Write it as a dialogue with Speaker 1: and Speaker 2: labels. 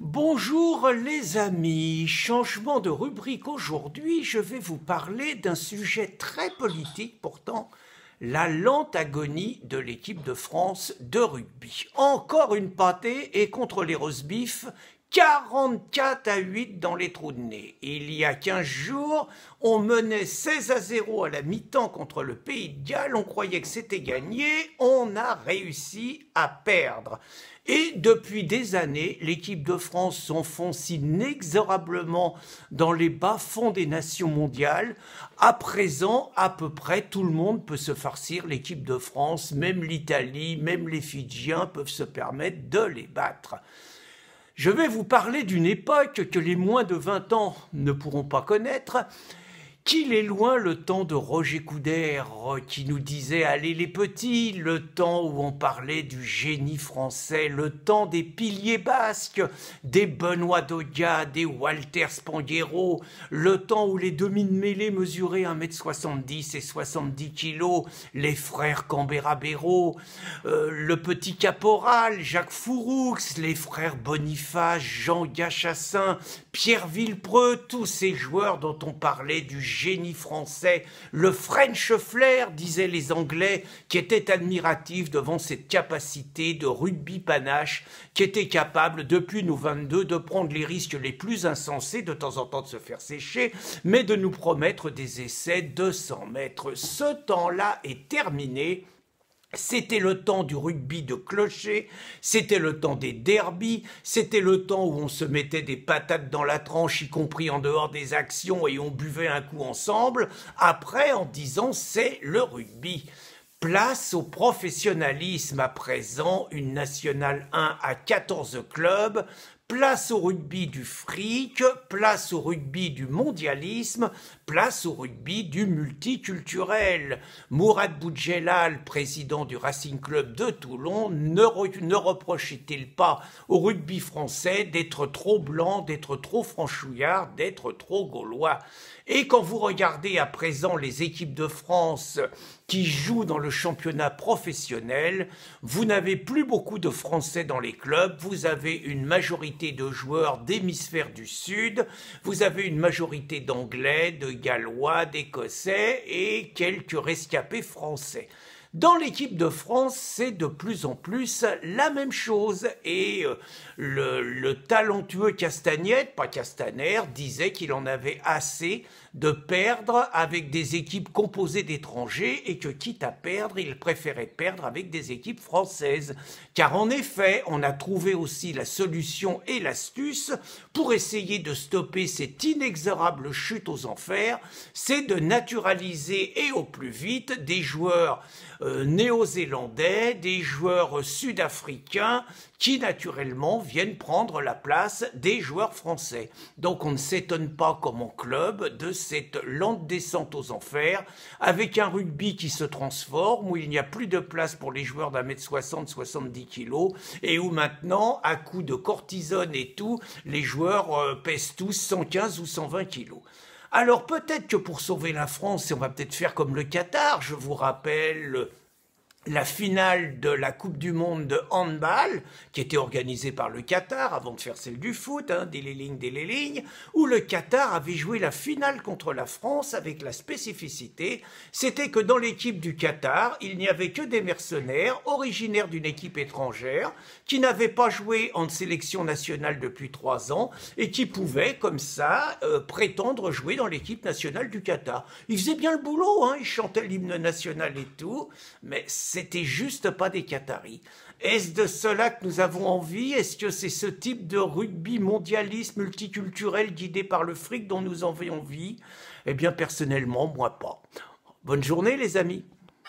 Speaker 1: Bonjour les amis, changement de rubrique aujourd'hui, je vais vous parler d'un sujet très politique pourtant, la lente agonie de l'équipe de France de rugby. Encore une pâtée et contre les rosebifs 44 à 8 dans les trous de nez. Il y a 15 jours, on menait 16 à 0 à la mi-temps contre le Pays de Galles, on croyait que c'était gagné, on a réussi à perdre. Et depuis des années, l'équipe de France s'enfonce inexorablement dans les bas-fonds des nations mondiales. À présent, à peu près tout le monde peut se farcir l'équipe de France, même l'Italie, même les Fidjiens peuvent se permettre de les battre. Je vais vous parler d'une époque que les moins de 20 ans ne pourront pas connaître, qu'il est loin le temps de Roger Coudert qui nous disait Allez les petits, le temps où on parlait du génie français, le temps des piliers basques, des Benoît Doga, des Walter Spanghero, le temps où les demi-mêlés mesuraient 1m70 et 70 kg, les frères Cambera-Béraud, euh, le petit caporal Jacques Fouroux, les frères Boniface, Jean Gachassin, Pierre Villepreux, tous ces joueurs dont on parlait du génie français, le French flair, disaient les Anglais, qui étaient admiratifs devant cette capacité de rugby panache, qui était capable, depuis nous 22, de prendre les risques les plus insensés, de temps en temps de se faire sécher, mais de nous promettre des essais de 100 mètres. Ce temps-là est terminé. C'était le temps du rugby de clocher, c'était le temps des derbies, c'était le temps où on se mettait des patates dans la tranche, y compris en dehors des actions, et on buvait un coup ensemble, après en disant c'est le rugby. Place au professionnalisme à présent, une nationale 1 à 14 clubs, Place au rugby du fric, place au rugby du mondialisme, place au rugby du multiculturel. Mourad Boudjelal, président du Racing Club de Toulon, ne, ne reprochait-il pas au rugby français d'être trop blanc, d'être trop franchouillard, d'être trop gaulois? Et quand vous regardez à présent les équipes de France qui jouent dans le championnat professionnel, vous n'avez plus beaucoup de Français dans les clubs, vous avez une majorité de joueurs d'hémisphère du Sud, vous avez une majorité d'Anglais, de Gallois, d'Écossais et quelques rescapés français. Dans l'équipe de France, c'est de plus en plus la même chose. Et euh, le, talentueux Castagnette, pas Castaner, disait qu'il en avait assez de perdre avec des équipes composées d'étrangers et que quitte à perdre, il préférait perdre avec des équipes françaises. Car en effet, on a trouvé aussi la solution et l'astuce pour essayer de stopper cette inexorable chute aux enfers, c'est de naturaliser et au plus vite des joueurs euh, néo-zélandais, des joueurs sud-africains qui naturellement viennent prendre la place des joueurs français. Donc on ne s'étonne pas comme en club de cette lente descente aux enfers, avec un rugby qui se transforme, où il n'y a plus de place pour les joueurs d'un mètre soixante, soixante-dix kilos, et où maintenant, à coup de cortisone et tout, les joueurs euh, pèsent tous 115 ou 120 kilos. Alors peut-être que pour sauver la France, on va peut-être faire comme le Qatar, je vous rappelle la finale de la Coupe du Monde de handball, qui était organisée par le Qatar avant de faire celle du foot, hein, des lignes, des lignes, où le Qatar avait joué la finale contre la France avec la spécificité, c'était que dans l'équipe du Qatar, il n'y avait que des mercenaires originaires d'une équipe étrangère, qui n'avaient pas joué en sélection nationale depuis trois ans et qui pouvaient, comme ça, euh, prétendre jouer dans l'équipe nationale du Qatar. Ils faisaient bien le boulot, hein, ils chantaient l'hymne national et tout, mais c'était juste pas des Qataris. Est-ce de cela que nous avons envie? Est-ce que c'est ce type de rugby mondialiste multiculturel guidé par le fric dont nous avons envie Eh bien, personnellement, moi pas. Bonne journée, les amis.